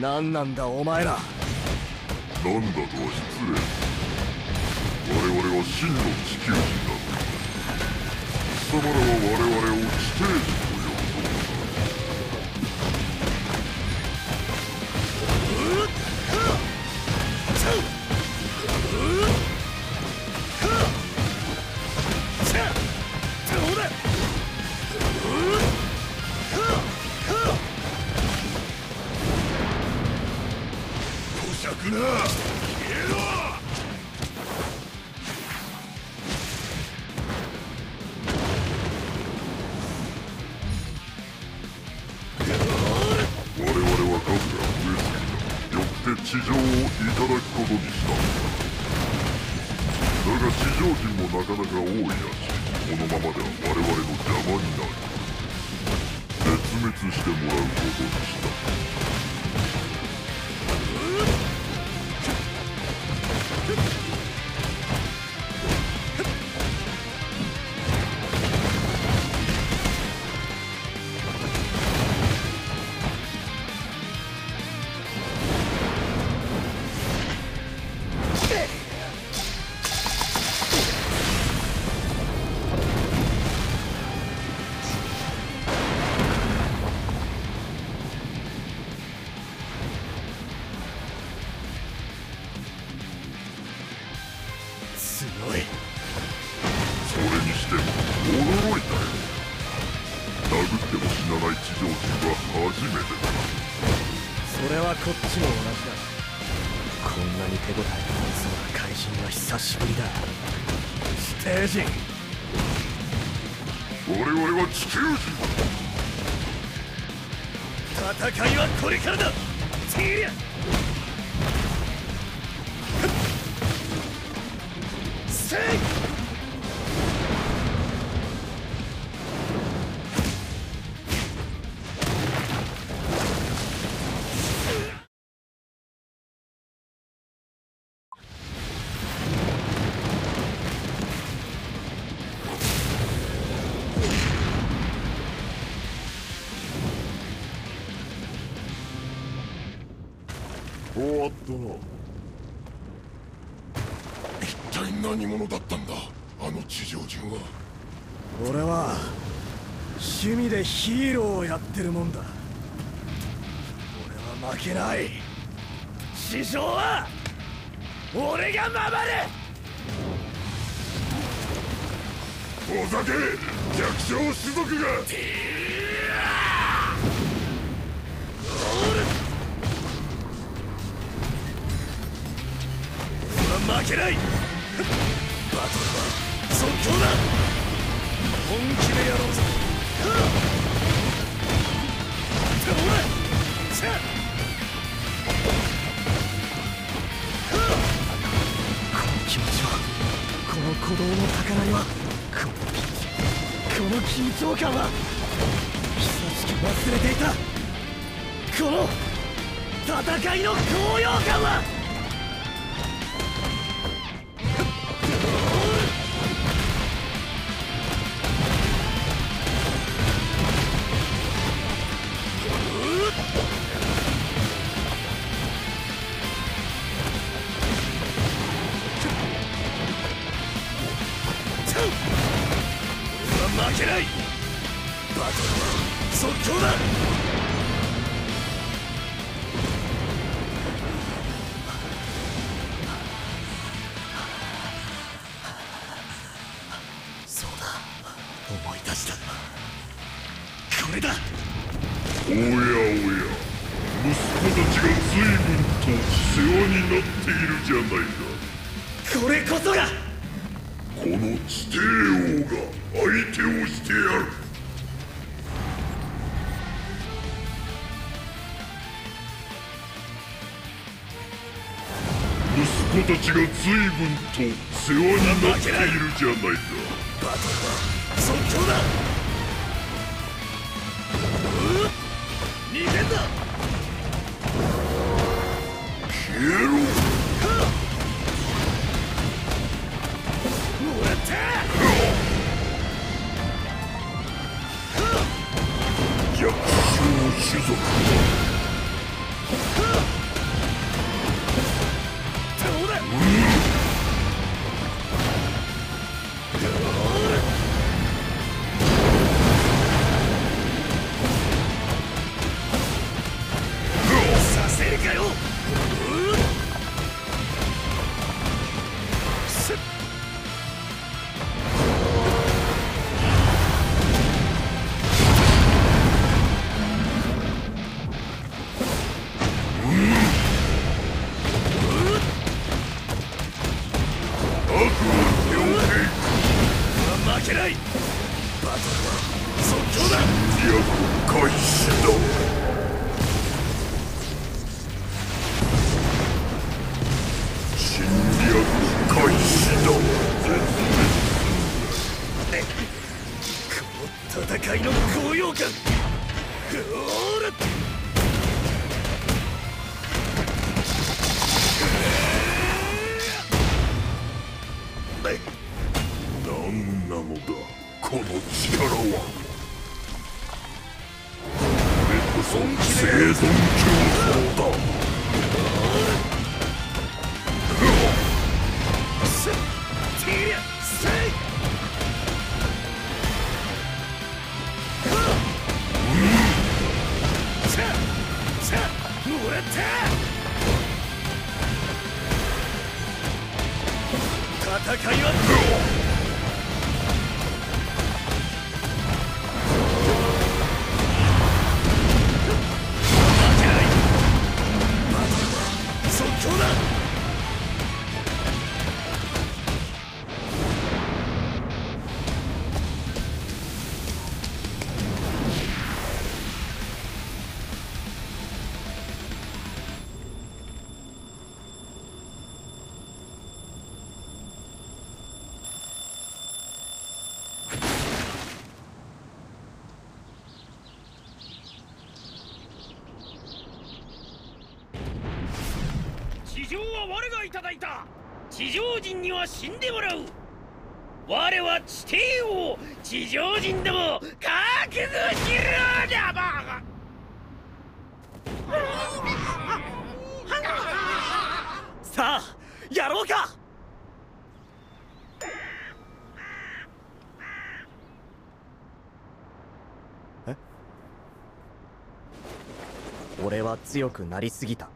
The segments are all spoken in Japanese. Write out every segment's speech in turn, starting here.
何なんだお前ら。何だとは失礼。我々は真の地球人だ貴様らは我々を地底人。地上をいただくことにした。だが地上人もなかなか多いらしい。このままでは我々の邪魔になる。絶滅してもらうことにした。こんなに手応えがありそうな怪人は久しぶりだ。ステージ我々は地球人。戦いはこれからだ。ティリアせい終わったな一体何者だったんだ？あの地上人は。俺は趣味でヒーローをやってるもんだ。俺は負けない。師匠は！俺が守る！お酒弱小種族が負けない。バトルは即興だ。本気でやろうぜ。どうださこの気持ちはこの鼓動の高鳴りはこのこの緊張感は久しく忘れていた。この戦いの高揚感は即興だ。そうだ。思い出した。これだ。おやおや。息子たちが随分と世話になっているじゃないか。これこそが。この地底王が相手をしてやる子たちが随分と世話になっているじゃないかバトルは即興だうっ逃げんだ消えろ。もらった弱小種族か何なのだこの力はこれこそ生存競争だ地上人には死んでもらう。我は地底王地上人ども覚悟しろだバカさあやろうか！え？俺は強くなりすぎた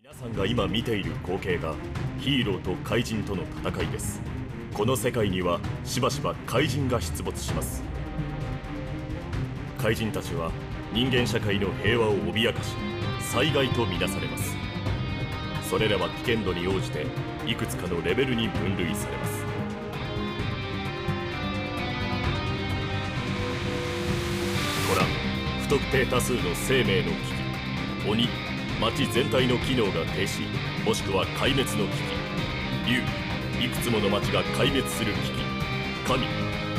皆さんが今見ている光景がヒーローと怪人との戦いです。この世界にはしばしば怪人が出没します。怪人たちは人間社会の平和を脅かし災害とみなされます。それらは危険度に応じていくつかのレベルに分類されます。ご覧不特定多数の生命の危機。鬼町全体の機能が停止。もしくは壊滅の危機。竜いくつもの町が壊滅する危機。神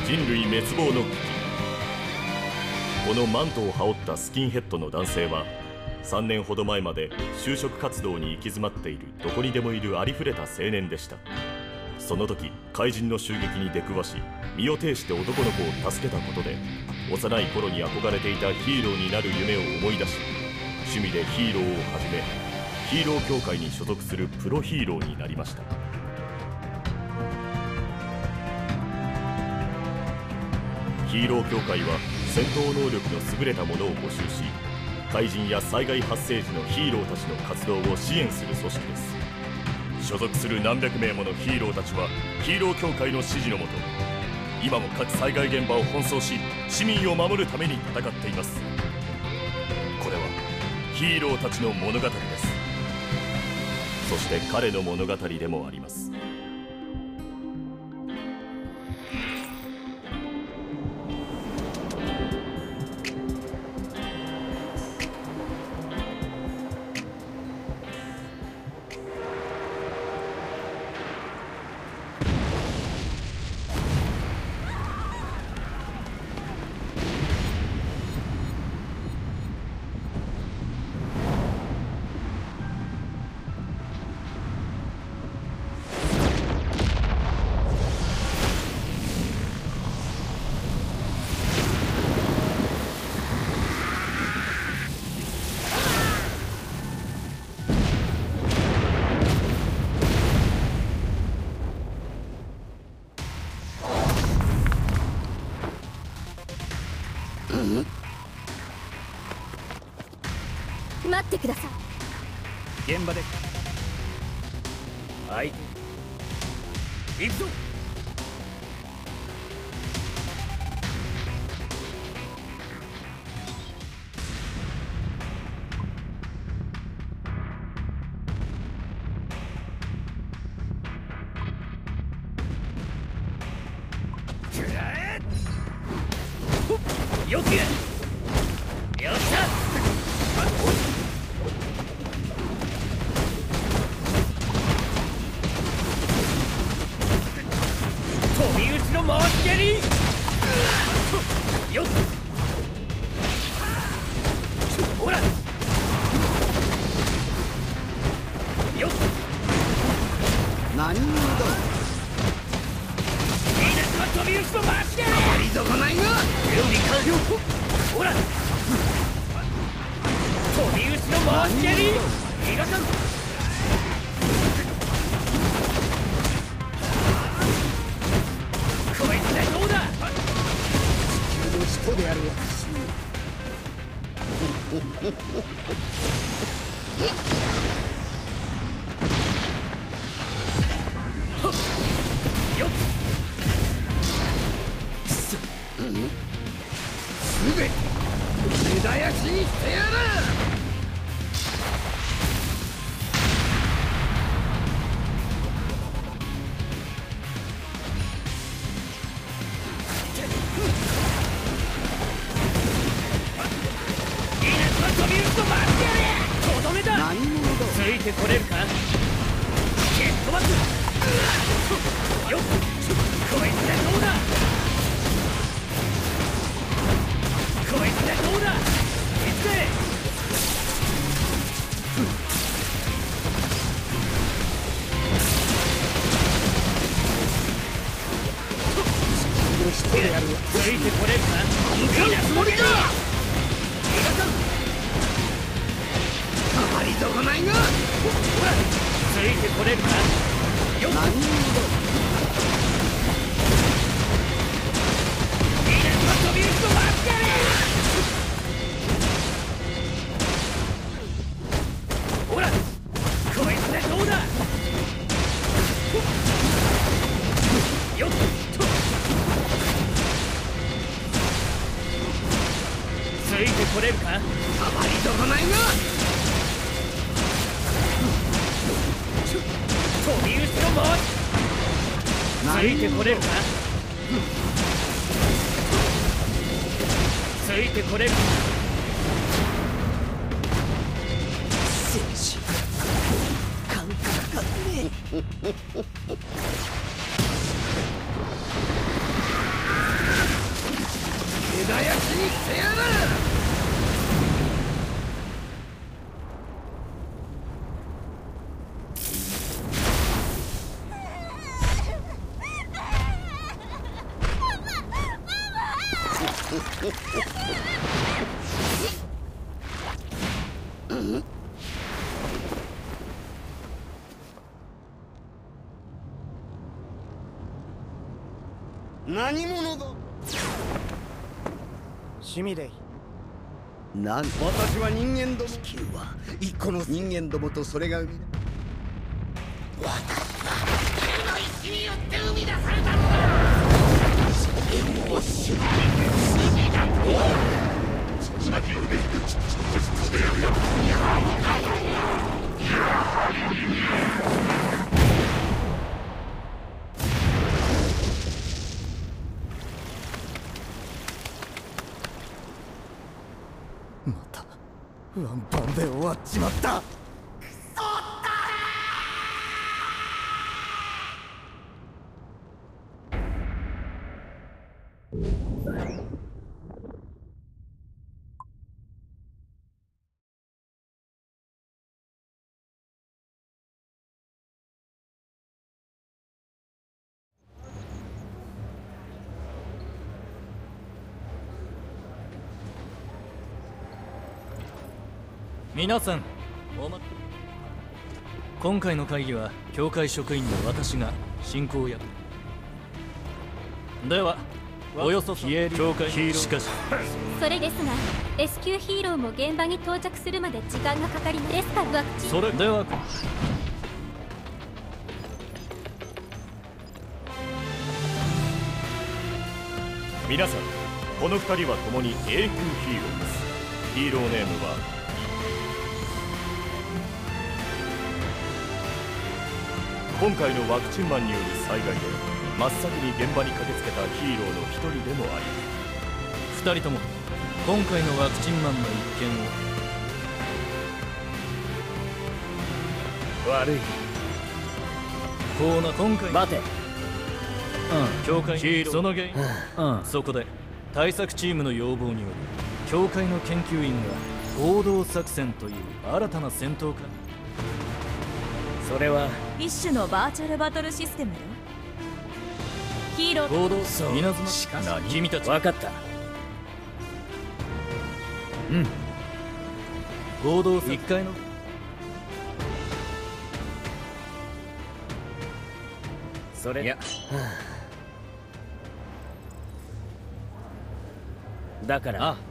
人類滅亡の危機。このマントを羽織ったスキンヘッドの男性は3年ほど前まで就職活動に行き詰まっているどこにでもいるありふれた青年でした。その時怪人の襲撃に出くわし身を挺して男の子を助けたことで幼い頃に憧れていたヒーローになる夢を思い出し趣味でヒーローを始めヒーロー協会に所属するプロヒーローになりました。ヒーロー協会は戦闘能力の優れた者を募集し怪人や災害発生時のヒーローたちの活動を支援する組織です。所属する何百名ものヒーローたちはヒーロー協会の指示のもと今も各災害現場を奔走し市民を守るために戦っています。ヒーローたちの物語です。そして彼の物語でもあります。待ってください。現場で。はい。行くぞ。ついてこれるか蹴っ飛ばすよっ。こいつでどうだ？こいつでどうだ？いつでついてこれるかいいなつもりかこないがほらついてこれるか。よ何者だついてこれるか？ついてこれるか？戦士。感覚がねえ。何者だ？シミレイ。なん私は人間ども。地球は一個の人間どもとそれが生み出ワンパンで終わっちまった。皆さんおま今回の会議は教会職員の私が進行役。ではおよそ消える境界ヒーローしかし。それですが S 級ヒーローも現場に到着するまで時間がかかりますですからワクチン。それでは皆さんこの2人は共に A 級ヒーローです。ヒーローネームは今回のワクチンマンによる災害で真っ先に現場に駆けつけたヒーローの一人でもあり2人とも今回のワクチンマンの一件を。悪い。こうな今回待て。うん。教会ヒーロー。その原因。うん。そこで対策チームの要望により教会の研究員が合同作戦という新たな戦闘かそれは一種のバーチャルバトルシステムよ。ヒーロー合同そう稲妻しかし何？君たち。分かった。合同1階の。それ。いや。だから。あ